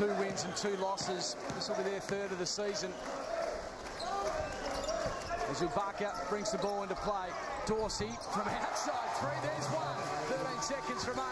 two wins and two losses. This will be their third of the season. As Ubaka brings the ball into play. Dorsey from outside three. There's one. 13 seconds remaining.